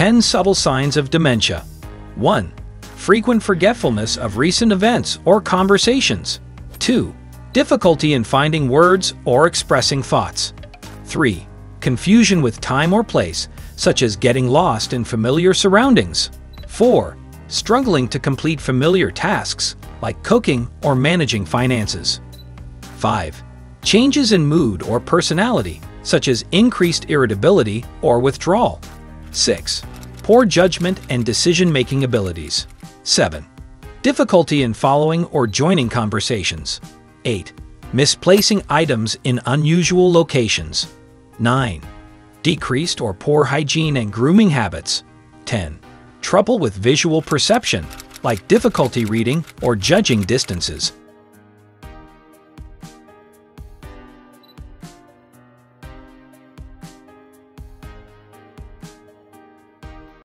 10 subtle signs of dementia. 1. Frequent forgetfulness of recent events or conversations. 2. Difficulty in finding words or expressing thoughts. 3. Confusion with time or place, such as getting lost in familiar surroundings. 4. Struggling to complete familiar tasks, like cooking or managing finances. 5. Changes in mood or personality, such as increased irritability or withdrawal. 6. Poor judgment and decision-making abilities. 7. Difficulty in following or joining conversations. 8. Misplacing items in unusual locations. 9. Decreased or poor hygiene and grooming habits. 10. Trouble with visual perception, like difficulty reading or judging distances.